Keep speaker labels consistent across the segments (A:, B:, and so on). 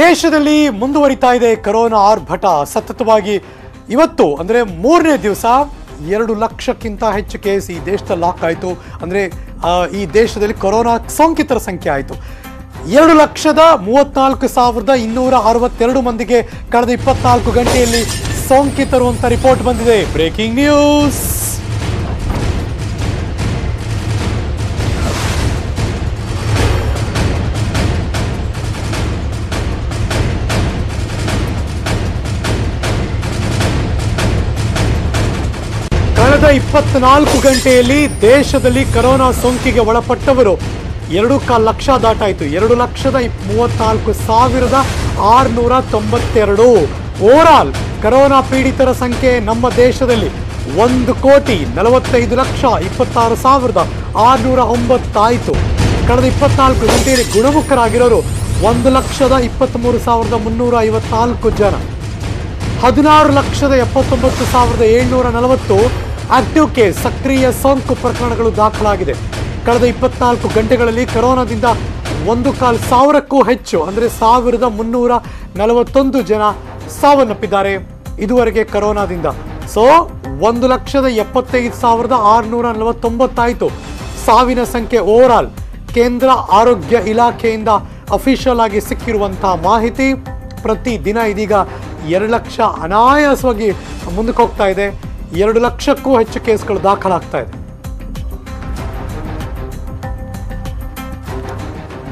A: ದೇಶದಲ್ಲಿ ಮುಂದುವರಿತಾ ಇದೆ ಕರೋನಾ ಆರ್ಭಟ. ಸತತವಾಗಿ ಇವತ್ತು, ಅಂದರೆ ಮೂರನೇ ದಿವಸ, ಎರಡು ಲಕ್ಷಕ್ಕಿಂತ ಹೆಚ್ಚು ಕೇಸ್ ಈ ದೇಶದಲ್ಲಿ ಲಾಕ್ ಆಯಿತು. ಅಂದರೆ ಈ ದೇಶದಲ್ಲಿ ಕೊರೋನಾ ಸೋಂಕಿತರ ಸಂಖ್ಯೆ ಆಯಿತು. ಎರಡು ಲಕ್ಷದ ಮೂವತ್ತ್ನಾಲ್ಕು ಸಾವಿರದ ಇನ್ನೂರ ಅರವತ್ತೆರಡು ಮಂದಿಗೆ ಕಳೆದ ಇಪ್ಪತ್ನಾಲ್ಕು ಗಂಟೆಯಲ್ಲಿ ಸೋಂಕಿತರು ಅಂತ ರಿಪೋರ್ಟ್ ಬಂದಿದೆ. Breaking news. ಇಪ್ಪತ್ನಾಲ್ಕು ಗಂಟೆಯಲ್ಲಿ ದೇಶದಲ್ಲಿ ಕರೋನಾ ಸೋಂಕಿಗೆ ಒಳಪಟ್ಟವರು. ಎರಡು ಕಾಲು ಲಕ್ಷ ದಾಟಾಯಿತು. ಎರಡು ಲಕ್ಷದ ಮೂವತ್ನಾಲ್ಕು ಸಾವಿರದ ಆರುನೂರ ತೊಂಬತ್ತೆರಡು. ಓವರಾಲ್ ಕರೋನಾ ಪೀಡಿತರ ಸಂಖ್ಯೆ ನಮ್ಮ ದೇಶದಲ್ಲಿ ಒಂದು ಕೋಟಿ ನಲವತ್ತೈದು ಲಕ್ಷ ಇಪ್ಪತ್ತಾರು ಸಾವಿರದ ಆರುನೂರ ಒಂಬತ್ತಾಯಿತು. ಕಳೆದ ಇಪ್ಪತ್ನಾಲ್ಕು ಗಂಟೆಯಲ್ಲಿ ಗುಣಮುಖರಾಗಿರೋರು ಒಂದು ಲಕ್ಷದ ಇಪ್ಪತ್ತ್ಮೂರು ಸಾವಿರದ ಮುನ್ನೂರ ಐವತ್ನಾಲ್ಕು ಜನ. ಹದಿನಾರು ಲಕ್ಷದ ಎಪ್ಪತ್ತೊಂಬತ್ತು ಸಾವಿರದ ಏಳ್ನೂರ ನಲವತ್ತು. ಆಕ್ಟಿವ್ ಕೇಸ್ ಸಕ್ರಿಯ ಸೋಂಕು ಪ್ರಕರಣಗಳು ದಾಖಲಾಗಿದೆ. ಕಳೆದ ಇಪ್ಪತ್ನಾಲ್ಕು ಗಂಟೆಗಳಲ್ಲಿ ಕೊರೋನಾದಿಂದ ಒಂದು ಕಾಲು ಸಾವಿರಕ್ಕೂ ಹೆಚ್ಚು, ಅಂದರೆ ಸಾವಿರದ ಮುನ್ನೂರ ನಲವತ್ತೊಂದು ಜನ ಸಾವನ್ನಪ್ಪಿದ್ದಾರೆ. ಇದುವರೆಗೆ ಕರೋನಾದಿಂದ. ಸೊ, ಒಂದು ಲಕ್ಷದ ಎಪ್ಪತ್ತೈದು ಸಾವಿರದ ಆರುನೂರ ನಲವತ್ತೊಂಬತ್ತಾಯಿತು. ಸಾವಿನ ಸಂಖ್ಯೆ ಓವರಾಲ್ ಕೇಂದ್ರ ಆರೋಗ್ಯ ಇಲಾಖೆಯಿಂದ ಅಫಿಷಿಯಲ್ ಆಗಿ ಸಿಕ್ಕಿರುವಂತಹ ಮಾಹಿತಿ ಪ್ರತಿ ದಿನ ಇದೀಗ ಎರಡು ಲಕ್ಷ ಅನಾಯಾಸವಾಗಿ ಮುಂದಕ್ಕೆ ಹೋಗ್ತಾ ಇದೆ. ಎರಡು ಲಕ್ಷಕ್ಕೂ ಹೆಚ್ಚು ಕೇಸ್ಗಳು ದಾಖಲಾಗ್ತಾ ಇದೆ.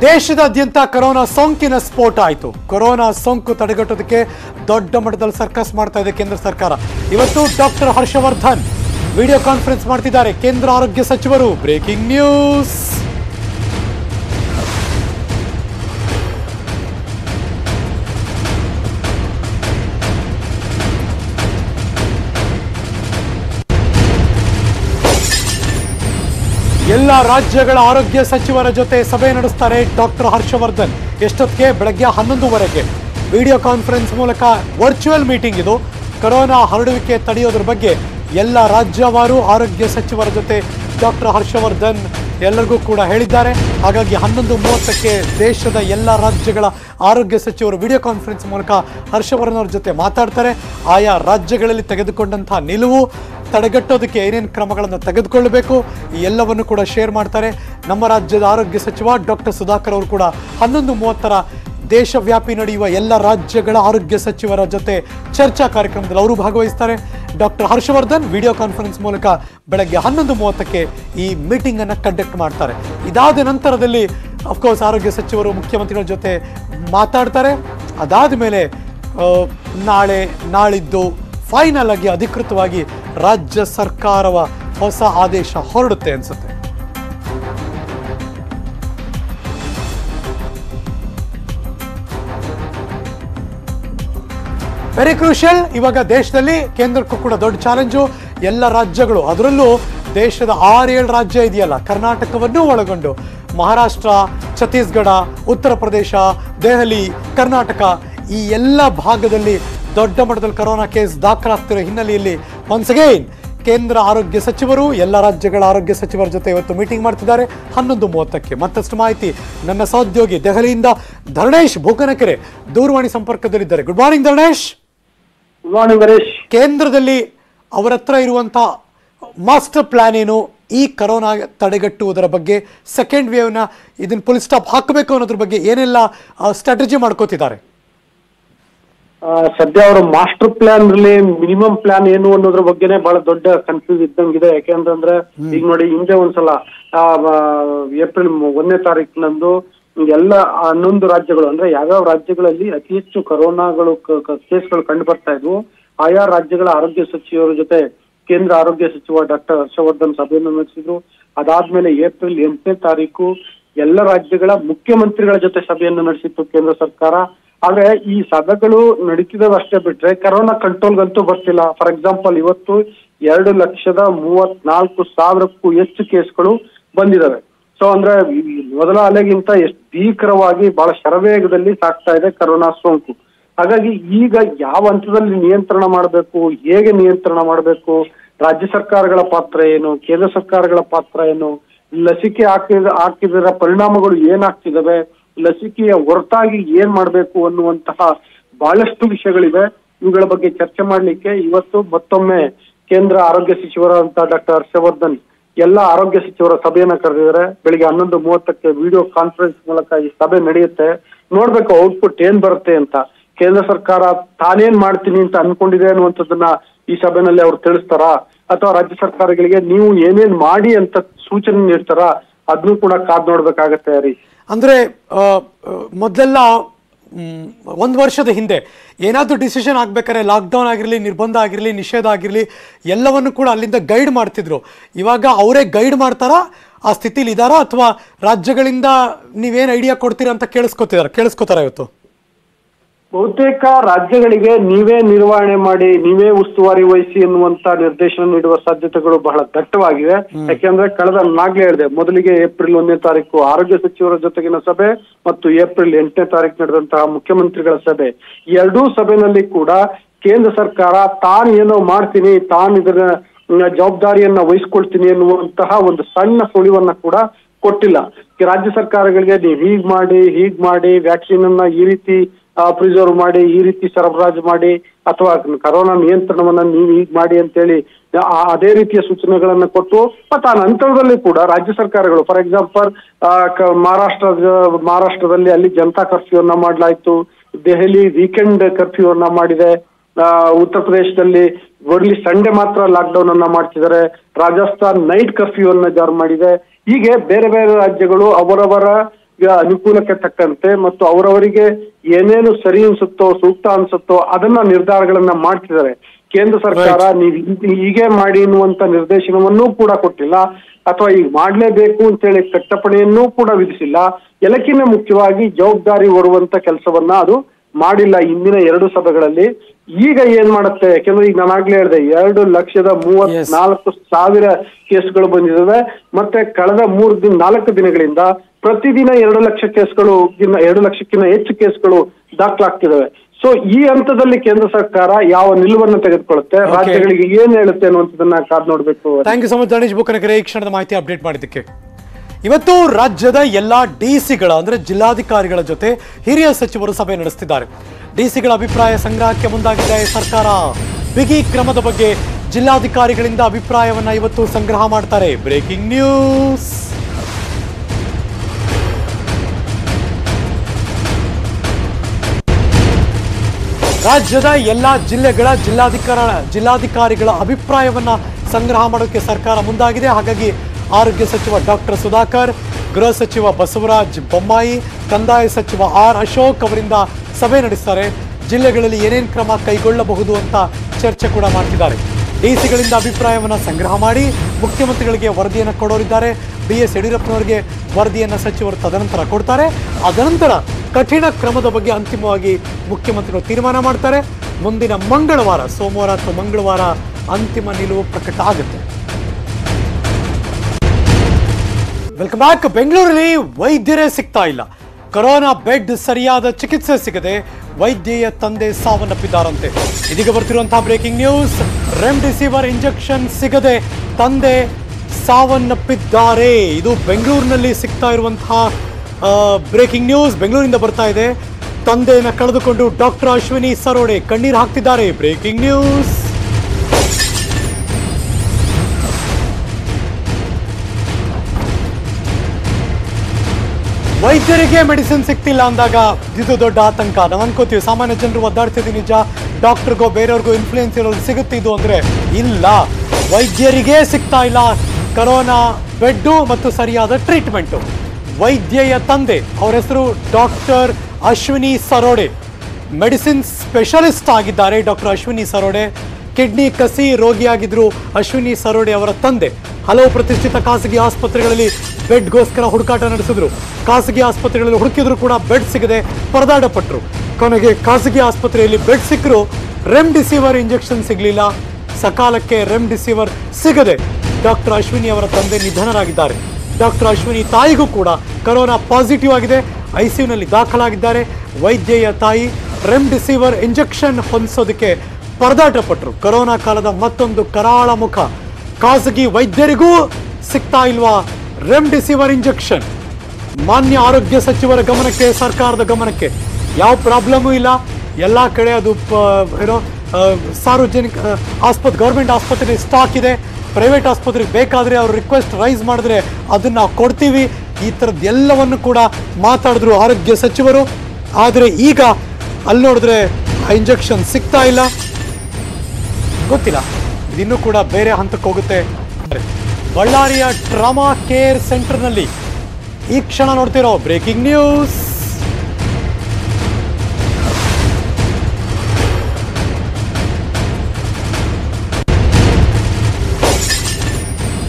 A: ದೇಶದಾದ್ಯಂತ ಕೊರೋನಾ ಸೋಂಕಿನ ಸ್ಫೋಟ ಆಯಿತು. ಕೊರೋನಾ ಸೋಂಕು ತಡೆಗಟ್ಟೋದಕ್ಕೆ ದೊಡ್ಡ ಮಟ್ಟದಲ್ಲಿ ಸರ್ಕಸ್ ಮಾಡ್ತಾ ಇದೆ ಕೇಂದ್ರ ಸರ್ಕಾರ. ಇವತ್ತು ಡಾಕ್ಟರ್ ಹರ್ಷವರ್ಧನ್ ವಿಡಿಯೋ ಕಾನ್ಫರೆನ್ಸ್ ಮಾಡ್ತಿದ್ದಾರೆ. ಕೇಂದ್ರ ಆರೋಗ್ಯ ಸಚಿವರು, ಬ್ರೇಕಿಂಗ್ ನ್ಯೂಸ್! ಎಲ್ಲ ರಾಜ್ಯಗಳ ಆರೋಗ್ಯ ಸಚಿವರ ಜೊತೆ ಸಭೆ ನಡೆಸ್ತಾರೆ ಡಾಕ್ಟರ್ ಹರ್ಷವರ್ಧನ್. ಎಷ್ಟೊತ್ತಿಗೆ? ಬೆಳಗ್ಗೆ ಹನ್ನೊಂದುವರೆಗೆ. ವಿಡಿಯೋ ಕಾನ್ಫರೆನ್ಸ್ ಮೂಲಕ ವರ್ಚುವಲ್ ಮೀಟಿಂಗ್ ಇದು. ಕೊರೋನಾ ಹರಡುವಿಕೆ ತಡೆಯೋದ್ರ ಬಗ್ಗೆ ಎಲ್ಲ ರಾಜ್ಯವಾರು ಆರೋಗ್ಯ ಸಚಿವರ ಜೊತೆ ಡಾಕ್ಟರ್ ಹರ್ಷವರ್ಧನ್ ಎಲ್ಲರಿಗೂ ಕೂಡ ಹೇಳಿದ್ದಾರೆ. ಹಾಗಾಗಿ ಹನ್ನೊಂದು ಮೂವತ್ತಕ್ಕೆ ದೇಶದ ಎಲ್ಲ ರಾಜ್ಯಗಳ ಆರೋಗ್ಯ ಸಚಿವರು ವಿಡಿಯೋ ಕಾನ್ಫರೆನ್ಸ್ ಮೂಲಕ ಹರ್ಷವರ್ಧನ್ ಅವ್ರ ಜೊತೆ ಮಾತಾಡ್ತಾರೆ. ಆಯಾ ರಾಜ್ಯಗಳಲ್ಲಿ ತೆಗೆದುಕೊಂಡಂತಹ ನಿಲುವು, ತಡೆಗಟ್ಟೋದಕ್ಕೆ ಏನೇನು ಕ್ರಮಗಳನ್ನು ತೆಗೆದುಕೊಳ್ಳಬೇಕು, ಈ ಎಲ್ಲವನ್ನು ಕೂಡ ಶೇರ್ ಮಾಡ್ತಾರೆ. ನಮ್ಮ ರಾಜ್ಯದ ಆರೋಗ್ಯ ಸಚಿವ ಡಾಕ್ಟರ್ ಸುಧಾಕರ್ ಅವರು ಕೂಡ ಹನ್ನೊಂದು ಮೂವತ್ತರ ದೇಶವ್ಯಾಪಿ ನಡೆಯುವ ಎಲ್ಲ ರಾಜ್ಯಗಳ ಆರೋಗ್ಯ ಸಚಿವರ ಜೊತೆ ಚರ್ಚಾ ಕಾರ್ಯಕ್ರಮದಲ್ಲಿ ಅವರು ಭಾಗವಹಿಸ್ತಾರೆ. ಡಾಕ್ಟರ್ ಹರ್ಷವರ್ಧನ್ ವಿಡಿಯೋ ಕಾನ್ಫರೆನ್ಸ್ ಮೂಲಕ ಬೆಳಗ್ಗೆ ಹನ್ನೊಂದು ಮೂವತ್ತಕ್ಕೆ ಈ ಮೀಟಿಂಗ್ ಅನ್ನು ಕಂಡಕ್ಟ್ ಮಾಡ್ತಾರೆ. ಇದಾದ ನಂತರದಲ್ಲಿ ಅಫ್ಕೋರ್ಸ್ ಆರೋಗ್ಯ ಸಚಿವರು, ಮುಖ್ಯಮಂತ್ರಿಗಳ ಜೊತೆ ಮಾತಾಡ್ತಾರೆ. ಅದಾದ ಮೇಲೆ ನಾಳೆ, ನಾಳಿದ್ದು ಫೈನಲ್ ಆಗಿ ಅಧಿಕೃತವಾಗಿ ರಾಜ್ಯ ಸರ್ಕಾರವ ಹೊಸ ಆದೇಶ ಹೊರಡುತ್ತೆ ಅನ್ಸುತ್ತೆ. ವೆರಿ ಕ್ರೂಷಿಯಲ್ ಇವಾಗ ದೇಶದಲ್ಲಿ ಕೇಂದ್ರಕ್ಕೂ ಕೂಡ ದೊಡ್ಡ ಚಾಲೆಂಜು ಎಲ್ಲ ರಾಜ್ಯಗಳು, ಅದರಲ್ಲೂ ದೇಶದ ಆರೇಳು ರಾಜ್ಯ ಇದೆಯಲ್ಲ, ಕರ್ನಾಟಕವನ್ನೂ ಒಳಗೊಂಡು. ಮಹಾರಾಷ್ಟ್ರ, ಛತ್ತೀಸ್ಗಢ, ಉತ್ತರ ಪ್ರದೇಶ, ದೆಹಲಿ, ಕರ್ನಾಟಕ, ಈ ಎಲ್ಲ ಭಾಗದಲ್ಲಿ ದೊಡ್ಡ ಮಟ್ಟದಲ್ಲಿ ಕರೋನಾ ಕೇಸ್ ದಾಖಲಾಗ್ತಿರೋ ಹಿನ್ನೆಲೆಯಲ್ಲಿ ಒನ್ಸ್ ಅಗೈನ್ ಕೇಂದ್ರ ಆರೋಗ್ಯ ಸಚಿವರು, ಎಲ್ಲ ರಾಜ್ಯಗಳ ಆರೋಗ್ಯ ಸಚಿವರ ಜೊತೆ ಇವತ್ತು ಮೀಟಿಂಗ್ ಮಾಡ್ತಿದ್ದಾರೆ. ಹನ್ನೊಂದು ಮೂವತ್ತಕ್ಕೆ ಮತ್ತಷ್ಟು ಮಾಹಿತಿ ನನ್ನ ಸಹೋದ್ಯೋಗಿ ದೆಹಲಿಯಿಂದ ಧರಣೇಶ್ ಭೂಕನಕೆರೆ ದೂರವಾಣಿ ಸಂಪರ್ಕದಲ್ಲಿದ್ದಾರೆ. Good morning Dharanesh. ಕೇಂದ್ರದಲ್ಲಿ ಅವರ ಹತ್ರ ಇರುವಂತಹ ಮಾಸ್ಟರ್ ಪ್ಲಾನ್ ಏನು? ಈ ಕರೋನಾ ತಡೆಗಟ್ಟುವುದರ ಬಗ್ಗೆ ಸೆಕೆಂಡ್ ವೇವ್ನ ಇದನ್ನ ಪೊಲೀಸ್ ಸ್ಟಾಪ್ ಹಾಕಬೇಕು ಅನ್ನೋದ್ರ ಬಗ್ಗೆ ಏನೆಲ್ಲ ಸ್ಟ್ರಾಟಜಿ ಮಾಡ್ಕೋತಿದ್ದಾರೆ?
B: ಸದ್ಯ ಅವರು ಮಾಸ್ಟರ್ ಪ್ಲಾನ್ ಅಲ್ಲಿ ಮಿನಿಮಮ್ ಪ್ಲಾನ್ ಏನು ಅನ್ನೋದ್ರ ಬಗ್ಗೆನೆ ಬಹಳ ದೊಡ್ಡ ಕನ್ಫ್ಯೂಸ್ ಇದ್ದಂಗಿದೆ. ಯಾಕೆಂತಂದ್ರೆ ಈಗ ನೋಡಿ ಹಿಂದೆ ಒಂದ್ಸಲ ಏಪ್ರಿಲ್ ಒಂದನೇ ತಾರೀಕಿನಂದು ಎಲ್ಲ ಹನ್ನೊಂದು ರಾಜ್ಯಗಳು ಅಂದ್ರೆ ಯಾವ್ಯಾವ ರಾಜ್ಯಗಳಲ್ಲಿ ಅತಿ ಹೆಚ್ಚು ಕೊರೋನಾಗಳು ಕೇಸ್ಗಳು ಕೇಸ್ಗಳು ಕಂಡು ಬರ್ತಾ ಇದ್ವು, ಆಯಾ ರಾಜ್ಯಗಳ ಆರೋಗ್ಯ ಸಚಿವರ ಜೊತೆ ಕೇಂದ್ರ ಆರೋಗ್ಯ ಸಚಿವ ಡಾಕ್ಟರ್ ಹರ್ಷವರ್ಧನ್ ಸಭೆಯನ್ನು ನಡೆಸಿದ್ರು. ಅದಾದ್ಮೇಲೆ ಏಪ್ರಿಲ್ ಎಂಟನೇ ತಾರೀಕು ಎಲ್ಲ ರಾಜ್ಯಗಳ ಮುಖ್ಯಮಂತ್ರಿಗಳ ಜೊತೆ ಸಭೆಯನ್ನು ನಡೆಸಿತ್ತು ಕೇಂದ್ರ ಸರ್ಕಾರ. ಆದ್ರೆ ಈ ಸಭೆಗಳು ನಡೀತಿದವಷ್ಟೇ ಬಿಟ್ರೆ ಕರೋನಾ ಕಂಟ್ರೋಲ್ಗಂತೂ ಬರ್ತಿಲ್ಲ. ಫಾರ್ ಎಕ್ಸಾಂಪಲ್ ಇವತ್ತು ಎರಡು ಲಕ್ಷದ ಮೂವತ್ನಾಲ್ಕು ಸಾವಿರಕ್ಕೂ ಹೆಚ್ಚು ಕೇಸ್ಗಳು ಬಂದಿದಾವೆ. ಸೊ ಅಂದ್ರೆ ಮೊದಲ ಅಲೆಗಿಂತ ಎಷ್ಟು ಭೀಕರವಾಗಿ ಬಹಳ ಶರವೇಗದಲ್ಲಿ ಸಾಕ್ತಾ ಇದೆ ಕರೋನಾ ಸೋಂಕು. ಹಾಗಾಗಿ ಈಗ ಯಾವ ಹಂತದಲ್ಲಿ ನಿಯಂತ್ರಣ ಮಾಡಬೇಕು, ಹೇಗೆ ನಿಯಂತ್ರಣ ಮಾಡಬೇಕು, ರಾಜ್ಯ ಸರ್ಕಾರಗಳ ಪಾತ್ರ ಏನು, ಕೇಂದ್ರ ಸರ್ಕಾರಗಳ ಪಾತ್ರ ಏನು, ಲಸಿಕೆ ಹಾಕಿದ, ಹಾಕಿದರ ಪರಿಣಾಮಗಳು ಏನಾಗ್ತಿದಾವೆ, ಲಸಿಕೆಯ ಹೊರತಾಗಿ ಏನ್ ಮಾಡಬೇಕು ಅನ್ನುವಂತಹ ಬಹಳಷ್ಟು ವಿಷಯಗಳಿವೆ. ಇವುಗಳ ಬಗ್ಗೆ ಚರ್ಚೆ ಮಾಡಲಿಕ್ಕೆ ಇವತ್ತು ಮತ್ತೊಮ್ಮೆ ಕೇಂದ್ರ ಆರೋಗ್ಯ ಸಚಿವರಾದಂತಹ ಡಾಕ್ಟರ್ ಹರ್ಷವರ್ಧನ್ ಎಲ್ಲ ಆರೋಗ್ಯ ಸಚಿವರ ಸಭೆಯನ್ನ ಕರೆದಿದ್ದಾರೆ. ಬೆಳಿಗ್ಗೆ ಹನ್ನೊಂದು ಮೂವತ್ತಕ್ಕೆ ವಿಡಿಯೋ ಕಾನ್ಫರೆನ್ಸ್ ಮೂಲಕ ಈ ಸಭೆ ನಡೆಯುತ್ತೆ. ನೋಡ್ಬೇಕು ಔಟ್ಪುಟ್ ಏನ್ ಬರುತ್ತೆ ಅಂತ. ಕೇಂದ್ರ ಸರ್ಕಾರ ತಾನೇನ್ ಮಾಡ್ತೀನಿ ಅಂತ ಅನ್ಕೊಂಡಿದೆ ಅನ್ನುವಂಥದ್ದನ್ನ ಈ ಸಭೆನಲ್ಲಿ ಅವ್ರು ತಿಳಿಸ್ತಾರ? ಅಥವಾ ರಾಜ್ಯ ಸರ್ಕಾರಗಳಿಗೆ ನೀವು ಏನೇನ್ ಮಾಡಿ ಅಂತ ಸೂಚನೆ ನೀಡ್ತಾರ? ಅದನ್ನು ಕೂಡ ಕಾದ್ ನೋಡ್ಬೇಕಾಗತ್ತೆ ಹರೀಶ್.
A: ಅಂದ್ರೆ ಮೊದಲೆಲ್ಲ ಒಂದು ವರ್ಷದ ಹಿಂದೆ ಏನಾದರೂ ಡಿಸಿಷನ್ ಆಗಬೇಕಾದ್ರೆ ಲಾಕ್ಡೌನ್ ಆಗಿರಲಿ, ನಿರ್ಬಂಧ ಆಗಿರಲಿ, ನಿಷೇಧ ಆಗಿರಲಿ, ಎಲ್ಲವನ್ನು ಕೂಡ ಅಲ್ಲಿಂದ ಗೈಡ್ ಮಾಡ್ತಿದ್ರು. ಇವಾಗ ಅವರೇ ಗೈಡ್ ಮಾಡ್ತಾರಾ? ಆ ಸ್ಥಿತಿಲಿ ಇದಾರಾ? ಅಥವಾ ರಾಜ್ಯಗಳಿಂದ ನೀವೇನು ಐಡಿಯಾ ಕೊಡ್ತೀರಾ ಅಂತ ಕೇಳಿಸ್ಕೊತಿದಾರ ಕೇಳಿಸ್ಕೊತಾರ ಇವತ್ತು?
B: ಬಹುತೇಕ ರಾಜ್ಯಗಳಿಗೆ ನೀವೇ ನಿರ್ವಹಣೆ ಮಾಡಿ ನೀವೇ ಉಸ್ತುವಾರಿ ವಹಿಸಿ ಎನ್ನುವಂತ ನಿರ್ದೇಶನ ನೀಡುವ ಸಾಧ್ಯತೆಗಳು ಬಹಳ ದಟ್ಟವಾಗಿವೆ. ಯಾಕೆಂದ್ರೆ ಕಳೆದ ನಾಗ್ಲೇ ಹೇಳಿದೆ ಮೊದಲಿಗೆ ಏಪ್ರಿಲ್ ಒಂದನೇ ತಾರೀಕು ಆರೋಗ್ಯ ಸಚಿವರ ಜೊತೆಗಿನ ಸಭೆ ಮತ್ತು ಏಪ್ರಿಲ್ ಎಂಟನೇ ತಾರೀಕು ನಡೆದಂತಹ ಮುಖ್ಯಮಂತ್ರಿಗಳ ಸಭೆ. ಎರಡೂ ಸಭೆನಲ್ಲಿ ಕೂಡ ಕೇಂದ್ರ ಸರ್ಕಾರ ತಾನು ಏನೋ ಮಾಡ್ತೀನಿ ತಾನು ಇದರ ಜವಾಬ್ದಾರಿಯನ್ನ ವಹಿಸ್ಕೊಳ್ತೀನಿ ಎನ್ನುವಂತಹ ಒಂದು ಸಣ್ಣ ಸುಳಿವನ್ನ ಕೂಡ ಕೊಟ್ಟಿಲ್ಲ. ರಾಜ್ಯ ಸರ್ಕಾರಗಳಿಗೆ ನೀವು ಹೀಗ್ ಮಾಡಿ ಹೀಗ್ ಮಾಡಿ ವ್ಯಾಕ್ಸಿನ್ ಅನ್ನ ಈ ರೀತಿ ಪ್ರಿಸರ್ವ್ ಮಾಡಿ, ಈ ರೀತಿ ಸರಬರಾಜು ಮಾಡಿ, ಅಥವಾ ಕರೋನಾ ನಿಯಂತ್ರಣವನ್ನ ನೀವು ಹೀಗ್ ಮಾಡಿ ಅಂತೇಳಿ, ಆ- ಅದೇ ರೀತಿಯ ಸೂಚನೆಗಳನ್ನ ಕೊಟ್ಟು, ಮತ್ತೆ ಆ ನಂತರದಲ್ಲಿ ಕೂಡ ರಾಜ್ಯ ಸರ್ಕಾರಗಳು, ಫಾರ್ ಎಕ್ಸಾಂಪಲ್ ಮಹಾರಾಷ್ಟ್ರ ಮಹಾರಾಷ್ಟ್ರದಲ್ಲಿ ಅಲ್ಲಿ ಜನತಾ ಕರ್ಫ್ಯೂ ಅನ್ನ ಮಾಡಲಾಯ್ತು, ದೆಹಲಿ ವೀಕೆಂಡ್ ಕರ್ಫ್ಯೂ ಅನ್ನ ಮಾಡಿದೆ ಉತ್ತರ ಪ್ರದೇಶದಲ್ಲಿ ಓನ್ಲಿ ಸಂಡೇ ಮಾತ್ರ ಲಾಕ್ಡೌನ್ ಅನ್ನ ಮಾಡ್ತಿದ್ದಾರೆ, ರಾಜಸ್ಥಾನ್ ನೈಟ್ ಕರ್ಫ್ಯೂ ಅನ್ನ ಜಾರಿ ಮಾಡಿದೆ, ಹೀಗೆ ಬೇರೆ ಬೇರೆ ರಾಜ್ಯಗಳು ಅವರವರ ಅನುಕೂಲಕ್ಕೆ ತಕ್ಕಂತೆ ಮತ್ತು ಅವರವರಿಗೆ ಏನೇನು ಸರಿ ಅನ್ಸುತ್ತೋ ಸೂಕ್ತ ಅನ್ಸುತ್ತೋ ಅದನ್ನ ನಿರ್ಧಾರಗಳನ್ನ ಮಾಡ್ತಿದ್ದಾರೆ. ಕೇಂದ್ರ ಸರ್ಕಾರ ನೀವ್ ಹೀಗೆ ಮಾಡಿ ಅನ್ನುವಂತ ನಿರ್ದೇಶನವನ್ನೂ ಕೂಡ ಕೊಟ್ಟಿಲ್ಲ. ಅಥವಾ ಈಗ ಮಾಡ್ಲೇಬೇಕು ಅಂತೇಳಿ ಕಟ್ಟಪಣೆಯನ್ನೂ ಕೂಡ ವಿಧಿಸಿಲ್ಲ. ಎಲ್ಲಕ್ಕಿಂತ ಮುಖ್ಯವಾಗಿ ಜವಾಬ್ದಾರಿ ಹೊರುವಂತ ಕೆಲಸವನ್ನ ಅದು ಮಾಡಿಲ್ಲ ಇಂದಿನ ಎರಡು ಸಭೆಗಳಲ್ಲಿ. ಈಗ ಏನ್ ಮಾಡುತ್ತೆ? ಯಾಕೆಂದ್ರೆ ಈಗ ನಾನಾಗ್ಲೇ ಹೇಳಿದೆ ಎರಡು ಲಕ್ಷದ ಮೂವತ್ ನಾಲ್ಕು ಸಾವಿರ ಕೇಸ್ಗಳು ಬಂದಿದ್ದಾವೆ. ಮತ್ತೆ ಕಳೆದ ಮೂರು ದಿನ ನಾಲ್ಕು ದಿನಗಳಿಂದ ಪ್ರತಿದಿನ ಎರಡು ಲಕ್ಷ ಕೇಸ್ಗಳು ಎರಡು ಲಕ್ಷಕ್ಕಿಂತ ಹೆಚ್ಚು ಕೇಸ್ಗಳು ದಾಖಲಾಗ್ತಿದ್ದಾವೆ ಸೊ ಈ ಹಂತದಲ್ಲಿ ಕೇಂದ್ರ ಸರ್ಕಾರ ಯಾವ ನಿಲುವನ್ನು ತೆಗೆದುಕೊಳ್ಳುತ್ತೆ. ರಾಜ್ಯಗಳಿಗೆ ಏನ್ ಹೇಳುತ್ತೆ ಅನ್ನುವಂಥದ್ದನ್ನ ಕಾದ್ ನೋಡ್ಬೇಕು.
A: Thank you so much Ganesh Bukkanagere ಈ ಕ್ಷಣದ ಮಾಹಿತಿ ಅಪ್ಡೇಟ್ ಮಾಡಿದ್ದಕ್ಕೆ. ಇವತ್ತು ರಾಜ್ಯದ ಎಲ್ಲ ಡಿಸಿಗಳ ಅಂದ್ರೆ ಜಿಲ್ಲಾಧಿಕಾರಿಗಳ ಜೊತೆ ಹಿರಿಯ ಸಚಿವರು ಸಭೆ ನಡೆಸುತ್ತಿದ್ದಾರೆ ಡಿಸಿಗಳ ಅಭಿಪ್ರಾಯ ಸಂಗ್ರಹಕ್ಕೆ ಮುಂದಾಗಿದೆ ಸರ್ಕಾರ. ಬಿಗಿ ಕ್ರಮದ ಬಗ್ಗೆ ಜಿಲ್ಲಾಧಿಕಾರಿಗಳಿಂದ ಅಭಿಪ್ರಾಯವನ್ನ ಇವತ್ತು ಸಂಗ್ರಹ ಮಾಡ್ತಾರೆ. ಬ್ರೇಕಿಂಗ್ ನ್ಯೂಸ್ ರಾಜ್ಯದ ಎಲ್ಲ ಜಿಲ್ಲೆಗಳ ಜಿಲ್ಲಾಧಿಕಾರ ಜಿಲ್ಲಾಧಿಕಾರಿಗಳ ಅಭಿಪ್ರಾಯವನ್ನ ಸಂಗ್ರಹ ಮಾಡೋಕ್ಕೆ ಸರ್ಕಾರ ಮುಂದಾಗಿದೆ. ಹಾಗಾಗಿ ಆರೋಗ್ಯ ಸಚಿವ ಡಾಕ್ಟರ್ ಸುಧಾಕರ್, ಗೃಹ ಸಚಿವ ಬಸವರಾಜ್ ಬೊಮ್ಮಾಯಿ, ಕಂದಾಯ ಸಚಿವ ಆರ್ ಅಶೋಕ್ ಅವರಿಂದ ಸಭೆ ನಡೆಸ್ತಾರೆ. ಜಿಲ್ಲೆಗಳಲ್ಲಿ ಏನೇನು ಕ್ರಮ ಕೈಗೊಳ್ಳಬಹುದು ಅಂತ ಚರ್ಚೆ ಕೂಡ ಮಾಡ್ತಿದ್ದಾರೆ. ಡಿಸಿಗಳಿಂದ ಅಭಿಪ್ರಾಯವನ್ನು ಸಂಗ್ರಹ ಮಾಡಿ ಮುಖ್ಯಮಂತ್ರಿಗಳಿಗೆ ವರದಿಯನ್ನು ಕೊಡೋರಿದ್ದಾರೆ. ಬಿ ಎಸ್ ಯಡಿಯೂರಪ್ಪನವರಿಗೆ ವರದಿಯನ್ನು ಸಚಿವರು ತದನಂತರ ಕೊಡ್ತಾರೆ. ಅದನಂತರ ಕಠಿಣ ಕ್ರಮದ ಬಗ್ಗೆ ಅಂತಿಮವಾಗಿ ಮುಖ್ಯಮಂತ್ರಿಗಳು ತೀರ್ಮಾನ ಮಾಡ್ತಾರೆ. ಮುಂದಿನ ಮಂಗಳವಾರ, ಸೋಮವಾರ ಅಥವಾ ಮಂಗಳವಾರ ಅಂತಿಮ ನಿಲುವು ಪ್ರಕಟ ಆಗುತ್ತೆ. ವೆಲ್ಕಮ್ ಬ್ಯಾಕ್ ಬೆಂಗಳೂರಲ್ಲಿ ವೈದ್ಯರೇ ಸಿಗ್ತಾ ಇಲ್ಲ. ಕೊರೋನಾ ಬೆಡ್ ಸರಿಯಾದ ಚಿಕಿತ್ಸೆ ಸಿಗದೆ ವೈದ್ಯೆಯ ತಂದೆ ಸಾವನ್ನಪ್ಪಿದ್ದಾರಂತೆ. ಇದೀಗ ಬರ್ತಿರುವಂತಹ ಬ್ರೇಕಿಂಗ್ ನ್ಯೂಸ್ ರೆಮ್ಡಿಸಿವಿರ್ ಇಂಜೆಕ್ಷನ್ ಸಿಗದೆ ತಂದೆ ಸಾವನ್ನಪ್ಪಿದ್ದಾರೆ. ಇದು ಬೆಂಗಳೂರಿನಲ್ಲಿ ಸಿಗ್ತಾ ಇರುವಂತಹ ಬ್ರೇಕಿಂಗ್ ನ್ಯೂಸ್ ಬೆಂಗಳೂರಿಂದ ಬರ್ತಾ ಇದೆ. ತಂದೆಯನ್ನು ಕಳೆದುಕೊಂಡು ಡಾಕ್ಟರ್ ಅಶ್ವಿನಿ ಸರೋಡೆ ಕಣ್ಣೀರು ಹಾಕ್ತಿದ್ದಾರೆ. ಬ್ರೇಕಿಂಗ್ ನ್ಯೂಸ್ ವೈದ್ಯರಿಗೆ ಮೆಡಿಸಿನ್ ಸಿಗ್ತಿಲ್ಲ ಅಂದಾಗ ಇದು ದೊಡ್ಡ ಆತಂಕ. ನಾವು ಅನ್ಕೋತೀವಿ, ಸಾಮಾನ್ಯ ಜನರು ಒದ್ದಾಡ್ತಿದ್ದೀವಿ ನಿಜ. ಡಾಕ್ಟರ್ಗೋ ಬೇರೆಯವ್ರಿಗೂ ಇನ್ಫ್ಲೂಯೆನ್ಸ್ ಇರೋರು ಸಿಗುತ್ತಿದ್ದು ಅಂದ್ರೆ ಇಲ್ಲ. ವೈದ್ಯರಿಗೆ ಸಿಗ್ತಾ ಇಲ್ಲ. ಕರೋನಾ ಬೆಡ್ಡು ಮತ್ತು ಸರಿಯಾದ ಟ್ರೀಟ್ಮೆಂಟು ವೈದ್ಯೆಯ ತಂದೆ, ಅವರ ಹೆಸರು doctor Ashwini Sarode. Medicine specialist ಆಗಿದ್ದಾರೆ ಡಾಕ್ಟರ್ ಅಶ್ವಿನಿ ಸರೋಡೆ. ಕಿಡ್ನಿ ಕಸಿ ರೋಗಿಯಾಗಿದ್ರು ಅಶ್ವಿನಿ ಸರೋಡೆ ಅವರ ತಂದೆ. ಹಲವು ಪ್ರತಿಷ್ಠಿತ ಖಾಸಗಿ ಆಸ್ಪತ್ರೆಗಳಲ್ಲಿ ಬೆಡ್ಗೋಸ್ಕರ ಹುಡುಕಾಟ ನಡೆಸಿದ್ರು. ಖಾಸಗಿ ಆಸ್ಪತ್ರೆಗಳಲ್ಲಿ ಹುಡುಕಿದ್ರು ಕೂಡ ಬೆಡ್ ಸಿಗದೆ ಪರದಾಡಪಟ್ಟರು ಕೊನೆಗೆ ಖಾಸಗಿ ಆಸ್ಪತ್ರೆಯಲ್ಲಿ ಬೆಡ್ ಸಿಕ್ಕರು ರೆಮ್ಡಿಸಿವರ್ ಇಂಜೆಕ್ಷನ್ ಸಿಗಲಿಲ್ಲ. ಸಕಾಲಕ್ಕೆ ರೆಮ್ಡಿಸಿವರ್ ಸಿಗದೆ ಡಾಕ್ಟರ್ ಅಶ್ವಿನಿ ಅವರ ತಂದೆ ನಿಧನರಾಗಿದ್ದಾರೆ. ಡಾಕ್ಟರ್ ಅಶ್ವಿನಿ ತಾಯಿಗೂ ಕೂಡ ಕರೋನಾ ಪಾಸಿಟಿವ್ ಆಗಿದೆ. ಐ ಸಿ ದಾಖಲಾಗಿದ್ದಾರೆ. ವೈದ್ಯೆಯ ತಾಯಿ ರೆಮ್ಡಿಸಿವಿರ್ ಇಂಜೆಕ್ಷನ್ ಹೊಂದಿಸೋದಕ್ಕೆ ಪರದಾಟ ಪಟ್ಟರು ಕರೋನಾ ಕಾಲದ ಮತ್ತೊಂದು ಕರಾಳ ಮುಖ ಖಾಸಗಿ ವೈದ್ಯರಿಗೂ ಸಿಗ್ತಾ ಇಲ್ವಾ ರೆಮ್ಡಿಸಿವಿರ್ ಇಂಜೆಕ್ಷನ್? ಮಾನ್ಯ ಆರೋಗ್ಯ ಸಚಿವರ ಗಮನಕ್ಕೆ, ಸರ್ಕಾರದ ಗಮನಕ್ಕೆ ಯಾವ ಪ್ರಾಬ್ಲಮೂ ಇಲ್ಲ. ಎಲ್ಲ ಕಡೆ ಅದು ಏನೋ ಸಾರ್ವಜನಿಕ, ಆಸ್ಪತ್ರೆ, ಗೌರ್ಮೆಂಟ್ ಆಸ್ಪತ್ರೆ ಸ್ಟಾಕ್ ಇದೆ. ಪ್ರೈವೇಟ್ ಆಸ್ಪತ್ರೆಗೆ ಬೇಕಾದರೆ ಅವ್ರು ರಿಕ್ವೆಸ್ಟ್ ರೈಸ್ ಮಾಡಿದ್ರೆ ಅದನ್ನ ಕೊಡ್ತೀವಿ. ಈ ಥರದ್ದು ಎಲ್ಲವನ್ನು ಕೂಡ ಮಾತಾಡಿದ್ರು ಆರೋಗ್ಯ ಸಚಿವರು. ಆದರೆ ಈಗ ಅಲ್ಲಿ ನೋಡಿದ್ರೆ ಆ ಇಂಜೆಕ್ಷನ್ ಸಿಗ್ತಾ ಇಲ್ಲ. ಗೊತ್ತಿಲ್ಲ. ಇದಿನ್ನೂ ಕೂಡ ಬೇರೆ ಹಂತಕ್ಕೆ ಹೋಗುತ್ತೆ. ಬಳ್ಳಾರಿಯ ಟ್ರಾಮಾ ಕೇರ್ ಸೆಂಟರ್ನಲ್ಲಿ ಈ ಕ್ಷಣ ನೋಡ್ತಿರೋ ಬ್ರೇಕಿಂಗ್ ನ್ಯೂಸ್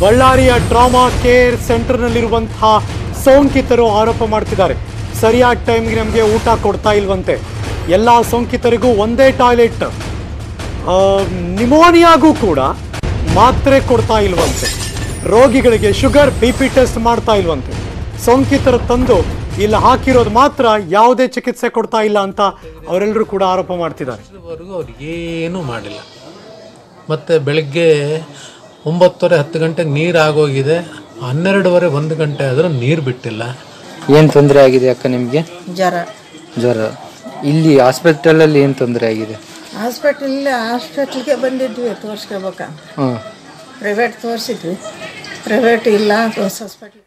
A: ಬಳ್ಳಾರಿಯ ಟ್ರಾಮಾ ಕೇರ್ ಸೆಂಟರ್ನಲ್ಲಿರುವಂತಹ ಸೋಂಕಿತರು ಆರೋಪ ಮಾಡ್ತಿದ್ದಾರೆ. ಸರಿಯಾದ ಟೈಮ್ಗೆ ನಮಗೆ ಊಟ ಕೊಡ್ತಾ ಇಲ್ವಂತೆ. ಎಲ್ಲ ಸೋಂಕಿತರಿಗೂ ಒಂದೇ ಟಾಯ್ಲೆಟ್. ನಿಮೋನಿಯಾಗೂ ಕೂಡ ಮಾತ್ರೆ ಕೊಡ್ತಾ ಇಲ್ವಂತೆ. ರೋಗಿಗಳಿಗೆ ಶುಗರ್, ಬಿ ಪಿ ಟೆಸ್ಟ್ ಮಾಡ್ತಾ ಇಲ್ವಂತೆ. ಸೋಂಕಿತರು ತಂದು ಇಲ್ಲಿ ಹಾಕಿರೋದು ಮಾತ್ರ ಯಾವುದೇ ಚಿಕಿತ್ಸೆ ಕೊಡ್ತಾ ಇಲ್ಲ ಅಂತ ಅವರೆಲ್ಲರೂ ಕೂಡ ಆರೋಪ ಮಾಡ್ತಿದ್ದಾರೆ.
C: ಏನೂ ಮಾಡಿಲ್ಲ. ಮತ್ತು ಬೆಳಗ್ಗೆ ಒಂಬತ್ತುವರೆ ಹತ್ತು ಗಂಟೆಗೆ ನೀರು ಆಗೋಗಿದೆ. ಹನ್ನೆರಡುವರೆ ಒಂದು ಗಂಟೆ ಆದರೂ ನೀರು ಬಿಟ್ಟಿಲ್ಲ.
D: ಏನು ತೊಂದರೆ ಆಗಿದೆ ಅಕ್ಕ ನಿಮಗೆ?
E: ಜ್ವರ.
D: ಜ್ವರ. ಇಲ್ಲಿ ಹಾಸ್ಪಿಟಲಲ್ಲಿ ಏನು ತೊಂದರೆ ಆಗಿದೆ?
E: ಹಾಸ್ಪಿಟಲ್ ಹಾಸ್ಪಿಟ್ಲಿಗೆ ಬಂದಿದ್ವಿ ತೋರಿಸ್ಕೋಬೇಕಾ.
D: ಹಾಂ
E: ಪ್ರೈವೇಟ್ ತೋರಿಸಿದ್ವಿ. ಪ್ರೈವೇಟ್ ಇಲ್ಲ ಹಾಸ್ಪಿಟ್ಲ್